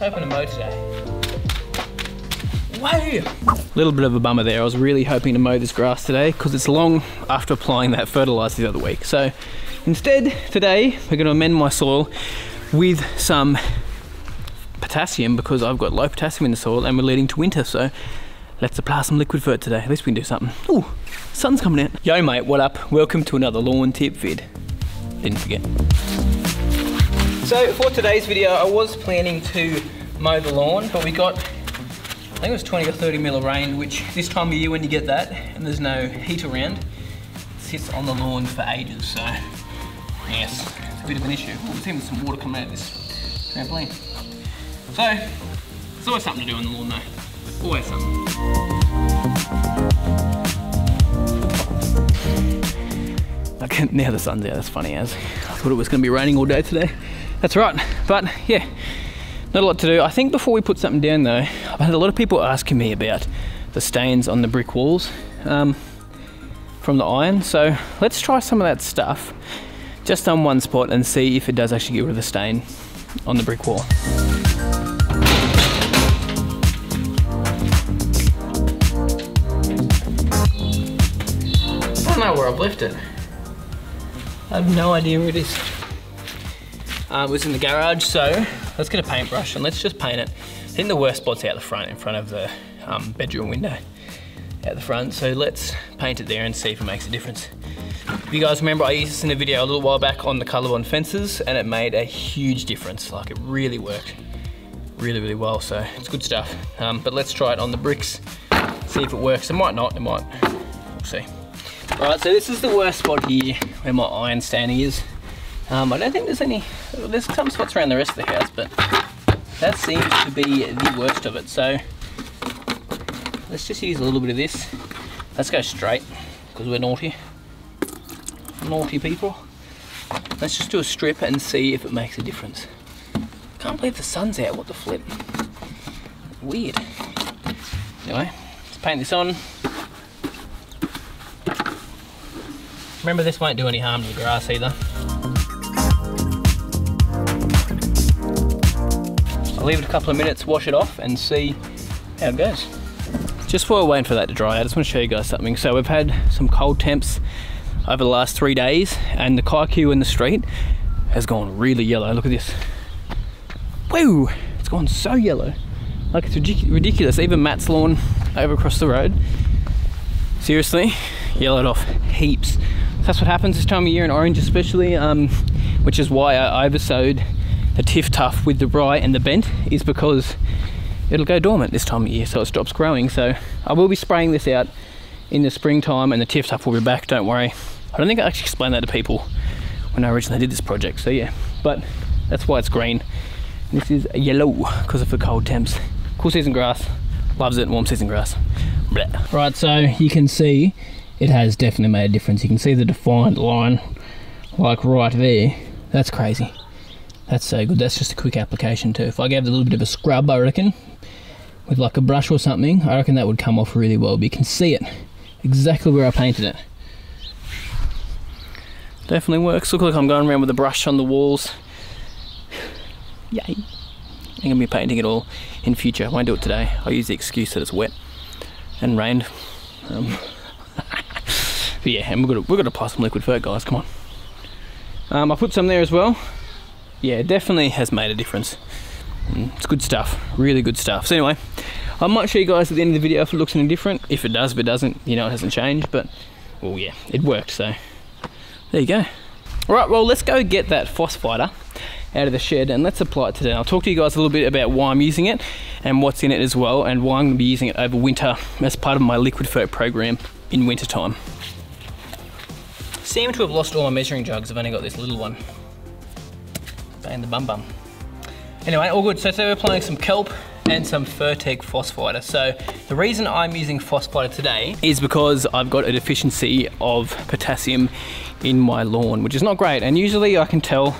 Let's open a mow today. Wow! Little bit of a bummer there. I was really hoping to mow this grass today because it's long after applying that fertilizer the other week. So instead, today we're going to amend my soil with some potassium because I've got low potassium in the soil and we're leading to winter. So let's apply some liquid fert today. At least we can do something. Ooh, sun's coming out. Yo mate, what up? Welcome to another lawn tip vid. Didn't forget. So for today's video, I was planning to mow the lawn, but we got, I think it was 20 or 30 mil of rain, which this time of year when you get that, and there's no heat around, sits on the lawn for ages, so yes, it's a bit of an issue. Oh, there's even some water coming out of this trampoline. So, there's always something to do on the lawn though. Always something. Okay, now the sun's out, that's funny as. I thought it was gonna be raining all day today. That's right, but yeah, not a lot to do. I think before we put something down though, I've had a lot of people asking me about the stains on the brick walls um, from the iron. So let's try some of that stuff just on one spot and see if it does actually get rid of the stain on the brick wall. I don't know where I've left it. I have no idea where it is. Uh, was in the garage, so let's get a paintbrush and let's just paint it. I think the worst spot's out the front, in front of the um, bedroom window out the front. So let's paint it there and see if it makes a difference. If you guys remember, I used this in a video a little while back on the Colorbond fences and it made a huge difference. Like it really worked really, really well. So it's good stuff. Um, but let's try it on the bricks, see if it works. It might not, it might, we'll see. All right, so this is the worst spot here where my iron standing is. Um, I don't think there's any, there's some spots around the rest of the house, but that seems to be the worst of it. So let's just use a little bit of this. Let's go straight, because we're naughty. Naughty people. Let's just do a strip and see if it makes a difference. Can't believe the sun's out, what the flip. Weird. Anyway, let's paint this on. Remember this won't do any harm to the grass either. Leave it a couple of minutes, wash it off and see how it goes. Just while we're waiting for that to dry, I just want to show you guys something. So we've had some cold temps over the last three days and the kikuyu in the street has gone really yellow. Look at this. Woo! It's gone so yellow. Like it's ridiculous. Even Matt's lawn over across the road. Seriously, yellowed off heaps. That's what happens this time of year in Orange especially, um, which is why I oversowed the TifTuf with the rye and the bent, is because it'll go dormant this time of year, so it stops growing. So I will be spraying this out in the springtime and the TifTuf will be back, don't worry. I don't think I actually explained that to people when I originally did this project, so yeah. But that's why it's green. This is yellow because of the cold temps. Cool season grass, loves it, warm season grass. Blech. Right, so you can see it has definitely made a difference. You can see the defined line like right there. That's crazy. That's so good. That's just a quick application too. If I gave it a little bit of a scrub, I reckon, with like a brush or something, I reckon that would come off really well. But you can see it exactly where I painted it. Definitely works. Look like I'm going around with a brush on the walls. Yay. I'm going to be painting it all in future. I won't do it today. I'll use the excuse that it's wet and rained. Um, but yeah, and we've got, to, we've got to apply some liquid fert, guys. Come on. Um, I put some there as well. Yeah, it definitely has made a difference. Mm, It's good stuff. Really good stuff. So anyway, I might show you guys at the end of the video if it looks any different. If it does, if it doesn't, you know it hasn't changed. But, well, yeah, it worked. So there you go. All right, well, let's go get that Phosfighter out of the shed and let's apply it today. I'll talk to you guys a little bit about why I'm using it and what's in it as well and why I'm going to be using it over winter as part of my liquid fert program in winter time. Seem to have lost all my measuring jugs. I've only got this little one. Bang the bum bum. Anyway, all good. So today we're applying some kelp and some Fertech Phosfighter. So the reason I'm using Phosfighter today is because I've got a deficiency of potassium in my lawn, which is not great. And usually I can tell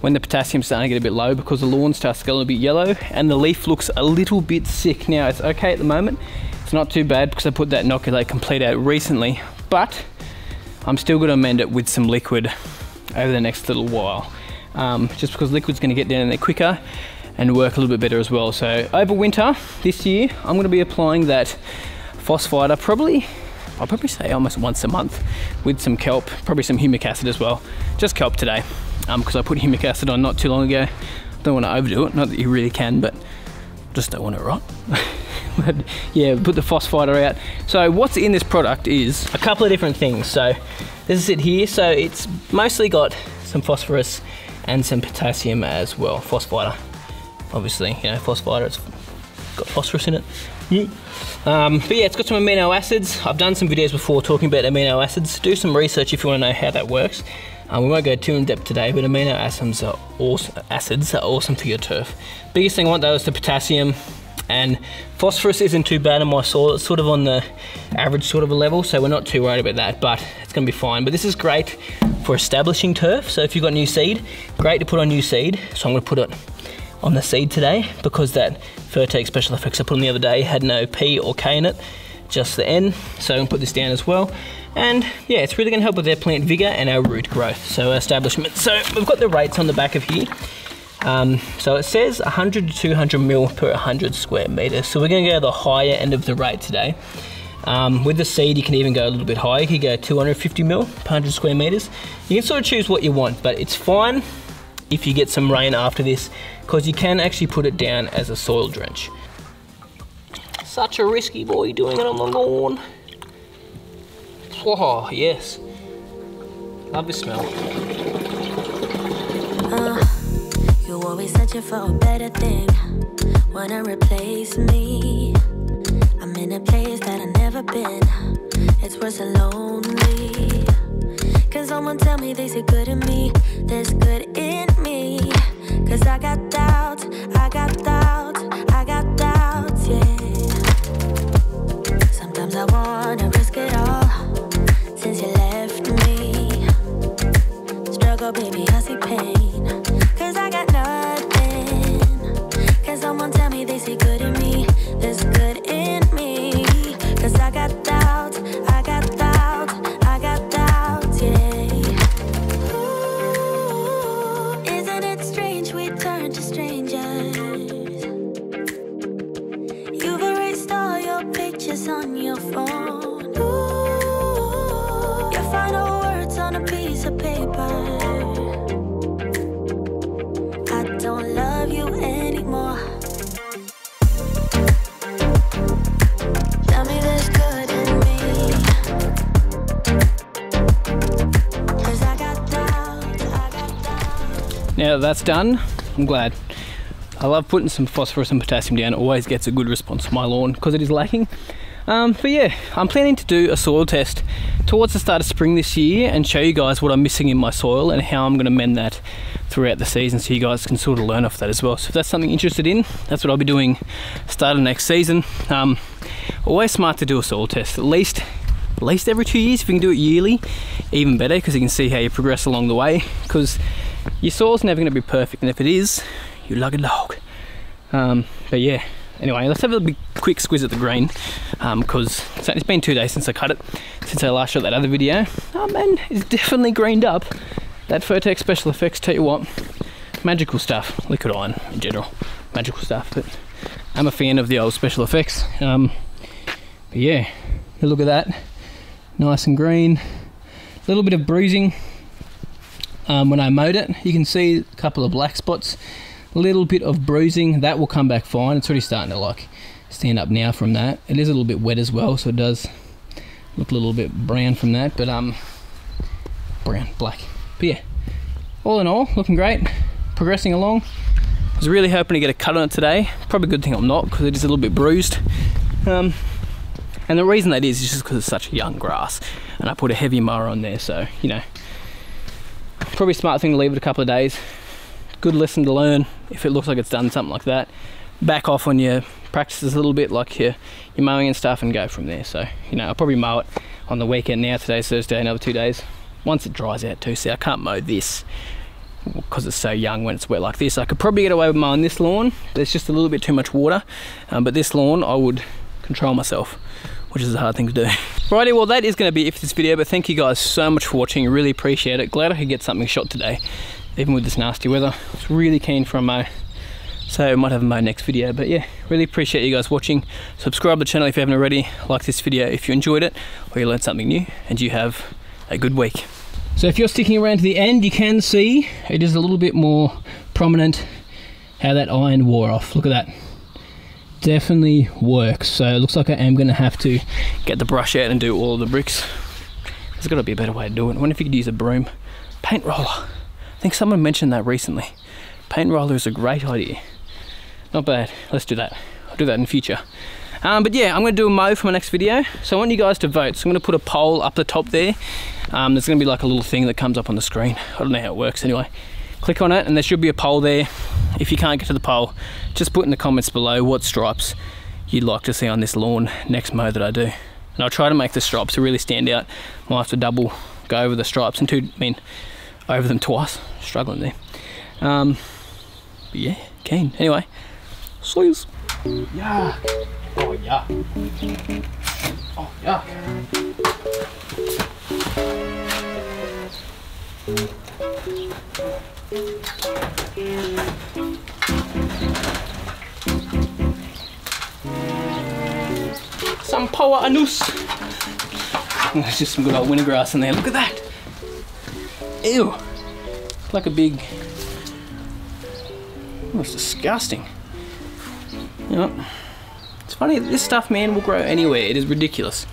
when the potassium's starting to get a bit low because the lawn starts to get a little bit yellow and the leaf looks a little bit sick. Now it's okay at the moment. It's not too bad because I put that inoculate complete out recently, but I'm still gonna amend it with some liquid over the next little while. Um, just because liquid's gonna get down there quicker and work a little bit better as well. So over winter this year, I'm gonna be applying that Phosfighter probably, I'll probably say almost once a month with some kelp, probably some humic acid as well. Just kelp today, because um, I put humic acid on not too long ago. Don't want to overdo it, not that you really can, but just don't want it rot. but yeah, put the Phosfighter out. So what's in this product is a couple of different things. So this is it here. So it's mostly got some phosphorus and some potassium as well, Phosfighter. Obviously, you know, Phosfighter, it's got phosphorus in it. Um, but yeah, it's got some amino acids. I've done some videos before talking about amino acids. Do some research if you want to know how that works. Um, we won't go too in depth today, but amino acids are awesome. Acids are awesome for your turf. Biggest thing I want though is the potassium, and phosphorus isn't too bad in my soil. It's sort of on the average sort of a level, so we're not too worried about that. But it's going to be fine. But this is great for establishing turf. So if you've got new seed, great to put on new seed. So I'm to put it on the seed today because that Fertech Special Effects I put on the other day had no P or K in it, just the N. So I'm to put this down as well. And yeah, it's really going to help with their plant vigor and our root growth. So establishment. So we've got the rates on the back of here. Um, so it says 100 to 200 mil per 100 square meters. So we're going to go to the higher end of the rate today. Um, with the seed, you can even go a little bit higher. You can go 250 mil per 100 square meters. You can sort of choose what you want, but it's fine if you get some rain after this because you can actually put it down as a soil drench. Such a risky boy doing it on the lawn. Oh, yes. Love the smell. Uh, you always searching for a better thing. Wanna replace me? I'm in a place that I've never been. It's worse than lonely. Cause someone tell me they see good in me. There's good in me. Cause I got doubts, I got doubts, I got doubts, yeah. Sometimes I wanna risk it all since you left me. Struggle, baby, paper. I don't love you anymore. Now that that's done, I'm glad. I love putting some phosphorus and potassium down. It always gets a good response to my lawn because it is lacking. Um, but yeah, I'm planning to do a soil test towards the start of spring this year and show you guys what I'm missing in my soil and how I'm going to mend that throughout the season so you guys can sort of learn off that as well. So if that's something you're interested in, that's what I'll be doing start of next season. Um, always smart to do a soil test, at least at least every two years. If you can do it yearly, even better because you can see how you progress along the way. Because your soil's never going to be perfect, and if it is, you lug a dog. Um, but yeah, anyway, let's have a big quick squiz at the green because it's been two days since I cut it, since I last shot that other video. Um, and it's definitely greened up. That Fertech Special Effects, tell you what, magical stuff. Liquid iron in general, magical stuff. But I'm a fan of the old Special Effects. Um, but yeah, look at that, nice and green. A little bit of bruising um, when I mowed it. You can see a couple of black spots, little bit of bruising. That will come back fine. It's already starting to like stand up now from that. It is a little bit wet as well, so it does look a little bit brown from that. But um, brown, black. But yeah, all in all, looking great. Progressing along. I was really hoping to get a cut on it today. Probably a good thing I'm not because it is a little bit bruised. Um, and the reason that is is just because it's such young grass, and I put a heavy mower on there, so you know probably smart thing to leave it a couple of days. Good lesson to learn if it looks like it's done something like that. Back off on your practices a little bit, like your, your mowing and stuff, and go from there. So, you know, I'll probably mow it on the weekend now. Today's Thursday, another two days. Once it dries out too, see, I can't mow this because it's so young when it's wet like this. I could probably get away with mowing this lawn. There's just a little bit too much water, um, but this lawn I would control myself which is a hard thing to do. Righty, well that is going to be it for this video, but thank you guys so much for watching, really appreciate it. Glad I could get something shot today, even with this nasty weather. I was really keen for a mow. So I might have a my next video, but yeah, really appreciate you guys watching. Subscribe to the channel if you haven't already. Like this video if you enjoyed it or you learned something new and you have a good week. So if you're sticking around to the end, you can see it is a little bit more prominent how that iron wore off. Look at that. Definitely works. So it looks like I am going to have to get the brush out and do all the bricks. There's got to be a better way to do it. I wonder if you could use a broom. Paint roller. I think someone mentioned that recently. Paint roller is a great idea. Not bad. Let's do that. I'll do that in future. Um, but yeah, I'm going to do a mow for my next video. So I want you guys to vote. So I'm going to put a poll up the top there. Um, there's going to be like a little thing that comes up on the screen. I don't know how it works anyway. Click on it and there should be a poll there. If you can't get to the poll, just put in the comments below what stripes you'd like to see on this lawn next mow that I do. And I'll try to make the stripes to really stand out. Might have to double go over the stripes and two, I mean, over them twice. Struggling there. Um, but yeah, keen. Anyway, sleeves. Yeah. Oh, yeah. Oh, yeah. Some Poa annua. There's just some good old winter grass in there. Look at that. Ew. Like a big. It's disgusting. You know, it's funny, this stuff, man, will grow anywhere. It is ridiculous.